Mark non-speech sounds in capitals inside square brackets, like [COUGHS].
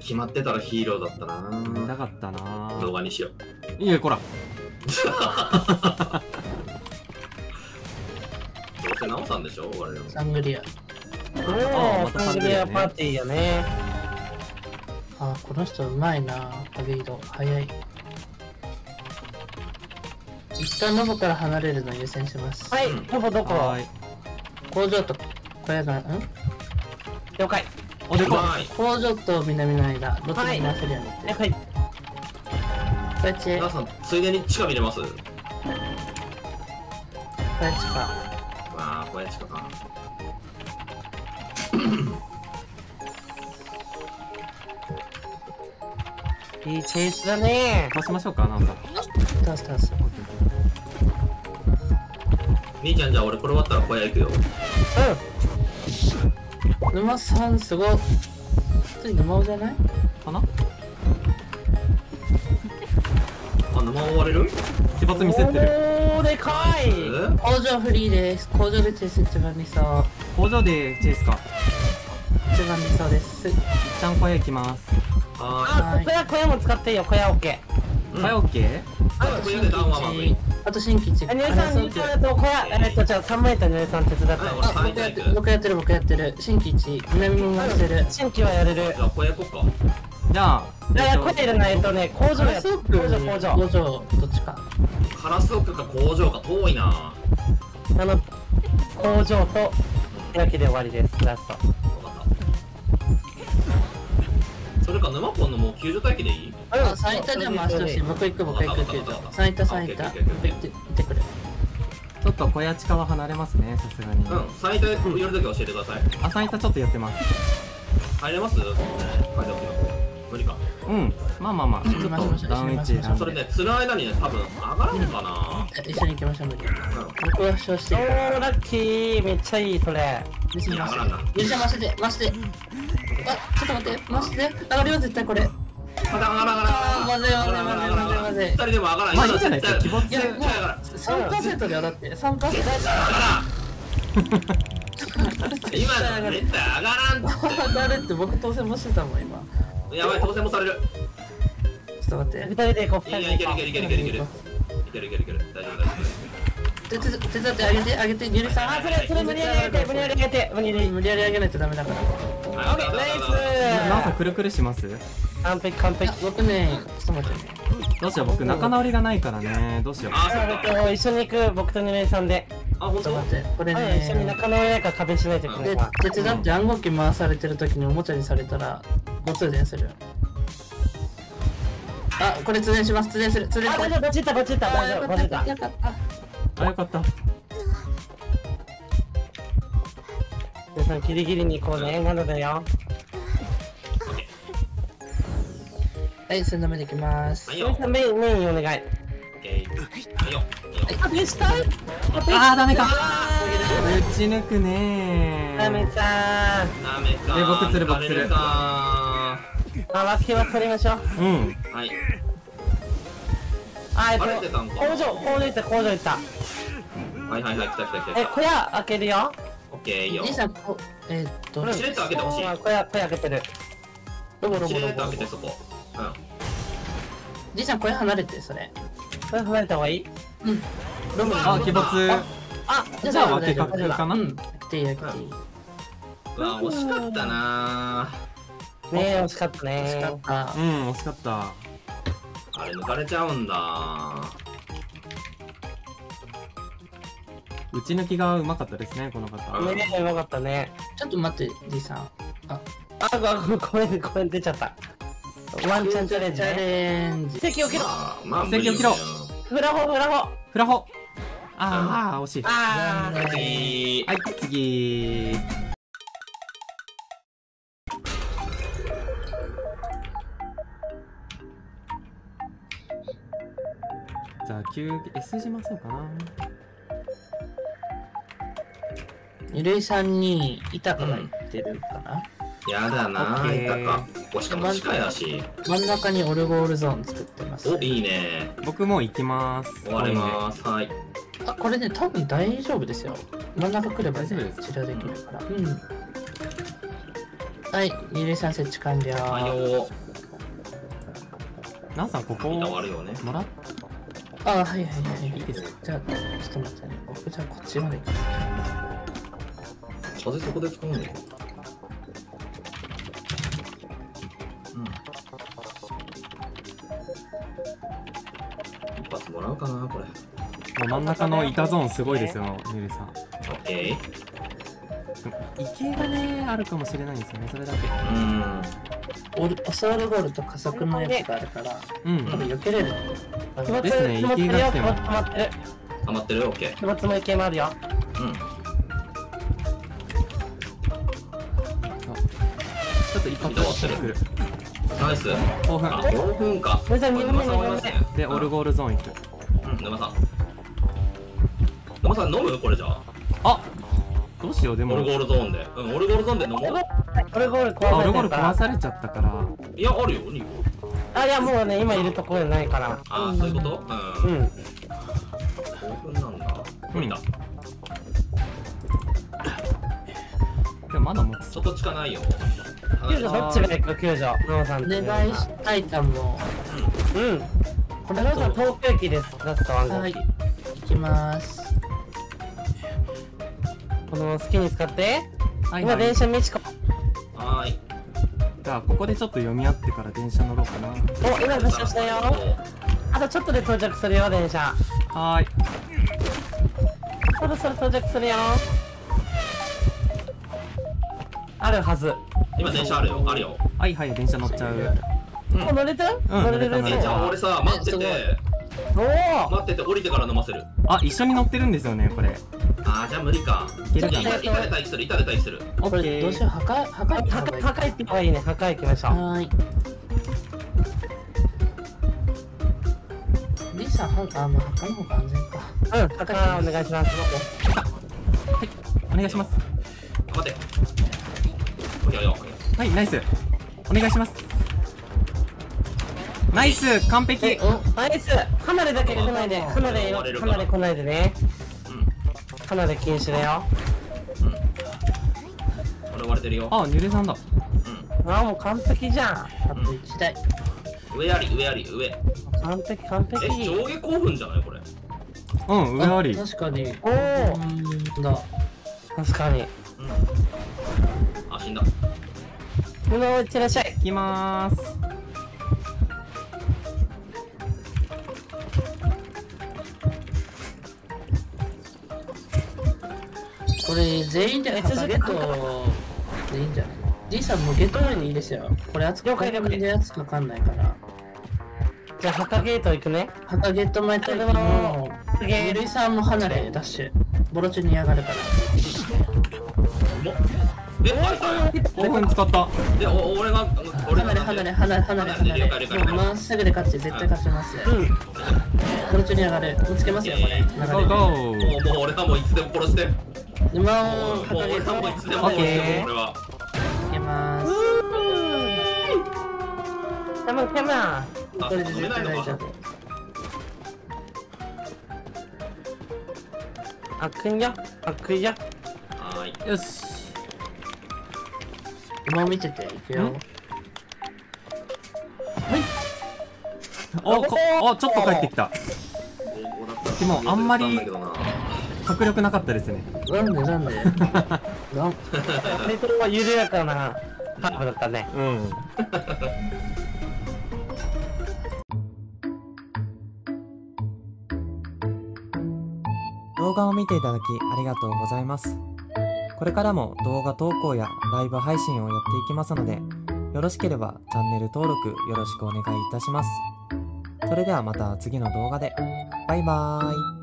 決まってたらヒーローだったな見たかったな動画にしよういいよこらどうせ直さんでしょ？我々サングリア。あおお、またサングリアパーティーやね。あ、この人うまいな。影色。早い。一旦ノボから離れるのを優先します。はい、うんどこどこ？はーい工場と小屋が、ん？了解。おでこうまい工場と南の間、どっちも回せるようになってる。了解。こっち、皆さんついでに地下見れます？わこっちか。あ小屋地下か [COUGHS] いいチェイスだね。こうしましょうかなんタスタス。みーちゃんじゃあ俺これ終わったら小屋行くよ沼さん、すごい。普通に沼尾じゃない？かな？あ沼終われる？奇抜見せてるおー、でかい。え？工場フリーです。工場でチェス一番理想。工場でチェイスか一番理想です。一旦小屋行きますはあ、小屋、小屋も使っていいよ。小屋オッケーい小屋オッケーはい小屋でダウンはまずいあと新規一。ー。ニューさん、ニューさんと小屋、えっと、じゃあ3枚とニューさん手伝って。僕やってる、僕やってる、僕やってる。新規一。南も回してる。新規はやれるじ。ゃあ小屋行こっかじゃあいやいや、えっと小屋いらない。えっとね、工場や。工場、工場。工場、どっちか。カラスオクか工場か遠いなあの、工場と焼きで終わりです。ラスト。分かったそれか沼ポンのもう救助待機でいい？あ、三板じゃ回してほしい。僕行く、僕行く、救助。三板、三板。オッケー行って、行ってくれ。ちょっと小屋地下は離れますねさすがにうん最大寄るとき教えてください朝板ちょっとやってます入れます？無理かうんまあまあまあちょっとダウン1ダウンそれね釣る間にね多分上がらんのかなえ一緒に行きましょう、無理。うん僕は主張してお。ー、ラッキー。めっちゃいい、それ。許しま上がらんな許しまして、回して。あ、ちょっと待って、回して。上がるよ、絶対これ。まだ上がらん上がらんあー、まずい、まずい、まずい、まずい、まずい二。人でも上がらんまあいいじゃないですか絶対鬼没いや、も絶対上がらんう、三パーセントだよ、だって。三パーセント。上がらん今の絶対上がらんっ誰って僕当選もしてたもん、今。やばい当選もされるちょっと待って二。人でこう、いやい二人で行こけるいけるいけるいけるいけるいけるいけるいける大丈夫大丈手伝手伝ってあげて、あげて、ゆりさん。あ、それ、それ無理やり上げて、無理やり上げて、無理やり。無理やりあげないとダメだから。オッケー、ナイスなおさんくるくるします完璧、完璧あ。僕ね、ちょっと待ってね。どうしよう僕仲直りがないからねどうしようあそっえっかと、一緒に行く、僕とニューさんで。あ本当？ちょっと待って、これはい、一緒にね。仲直りないから壁しないといけないでから。手伝って暗号機回されてる時におもちゃにされたらご通電するあこれ通電します通電する通電あ、する大丈夫、バチった、バチった、大丈夫、バチった。よかったあよかった皆さん、ギリギリに行こうね。なのでよ。はい数度目でいきます。はいよ。メイン、メインお願い。オッケーはいよ壁したいあーダメか。打ち抜くねダメかダメかで僕釣る僕釣る。あ、マスケは取りましょう。うん。はい。あ、えっと工場、工場行った、工場行った。はいはいはい来た来た来た来え、た小屋開けるよ。オッケーよ。じいさんこえーっとしれっと開けてほしい。あ小屋、小屋開けてる。ロボロしれっとボロボ開けてそこ。うんじいさん声離れてそれ。これ離れた方がいい？うん。ロあ鬼没。あ、じゃあじゃあ分けかかな。うんていい開けていい。うわ惜しかったな。ねえ、惜しかった惜しかねっ。た。うん惜しかった。あれ抜かれちゃうんだ。打ち抜きがうまかったですねこの方。うんねえ、うまかったね。ちょっと待ってじいさん。あ、ごごめん、ごめん、出ちゃった。ワンチャンチャレンジチャね。レンジ奇跡起きろまあまあ正規を切ろう。フラホ、フラホフラホあー。あー惜しい。あ次。はい次。じゃあ9 S 字回そうかな。ゆるいさんに板が入ってるかな、やだなオッケー。いたか。ここしかも近いだし。真ん中にオルゴールゾーン作ってます。おいいね。僕もう行きます。終わります。はい。あこれね多分大丈夫ですよ。真ん中来ればね大丈夫です。治療できるから。うん。はい、ゆりさん設置完了。あよなおさんここみんな終わるよね。もらっあ、はいはいはい。い。いですか？じゃあ、ちょっと待ってね。僕じゃあこっちまで行かなきゃ。風そこで使うん一発もらうかなこれ。もう真ん中の板ゾーンすごいですよゆりさん。オッケー。池がねあるかもしれないんですよねそれだけ。うん。オルソウルゴールと加速のやつがあるから、うん。多分避けれる。ですね池が来ても溜まってる溜まってる？オッケー。気持ちも池もあるよ。うん。ちょっと一発してくるナイス。興奮。あ5分か。これじゃあ二分目沼さん終わりますねでオルゴールゾーン行く。うん沼さん。沼さん飲む？これじゃあ。あどうしようでも。オルゴールゾーンで。うんオルゴールゾーンで飲もう。オルゴール壊あオルゴール壊されちゃったから。いやあるよ2個あいやもうね今いるところじゃないから。ああそういうこと？うん。うん。5分なんだ。無理だ。でもまだ持つ。ちょっと近ないよ救助どっちが行く救助ノーさんお願いし、タイタンも。うん。こノーさん東京駅です。ラストワン号。はい。機行きます。この好きに使って。今はい。はい。電車ミチコ。はーい。じゃあここでちょっと読み合ってから電車乗ろうかな。お今出社したよ。あとちょっとで到着するよ電車。はーい。そろそろ到着するよ。あるはず今電車あるよ。あるよ。はいはい電車乗っちゃう。もう乗れてる？うん乗れる。乗れたえじゃあ俺さ待ってて。おお待ってて降りてから飲ませる。あ一緒に乗ってるんですよねこれ。あーじゃあ無理か。いけるかな。板板で待機する板で待機する。オッケこれどうしよう、破壊、破壊破壊破壊って方がいいね。破壊行きましょう。はーい。リさん、はあ、まあ、破壊の方が安全か。うん破壊お願いします。お願いします。待って。オッケーよはいナイス。お願いします。ナイス完璧。お、ナイス。離れだけ来ないで。離れよ離れ来ないでね。うん。離れ禁止だよ。俺追われてるよ。あニュレさんだ。うあもう完璧じゃん。あと1台。ん上あり上あり上。完璧完え璧上下興奮じゃないこれ。うん上あり。確かに。おおうー。んだ。確かに。うん。あ死んだうのいってらっしゃい行きまーすこれ、全員で墓ゲットでいいんじゃない ?D さんもゲット前にいいですよ。これ扱い了解でやつかかんないから。じゃあ墓ゲート行くね墓ゲット前待機の、ゆるいさんも離れ、ダッシュ。ボロチに上がるから。もえはいは5分使った。いでお俺が俺が。離れ、離れ、離れ、離れ、離れ。了解了解。もうまっすぐで勝って絶対勝ちます。うん。ボロチに上がる。見つけますよ、これ。流れ。ゴーゴもうーもう俺はもういつでも殺して。もでもう、うもう墓ゲット俺はもういつでもオッ殺してケー。もう俺は。行けます。カモンカモンあこれで絶止めないのか対大丈夫。あくんよ。あくんよ。はーい。よし今見てて、いくよん。おこおちょっと帰ってきたでもあんまり迫力なかったですねなんでなんでなんメトロは緩やかなカーブだったねうん動画を見ていただきありがとうございます。これからも動画投稿やライブ配信をやっていきますので、よろしければチャンネル登録よろしくお願いいたします。それではまた次の動画で。バイバーイ。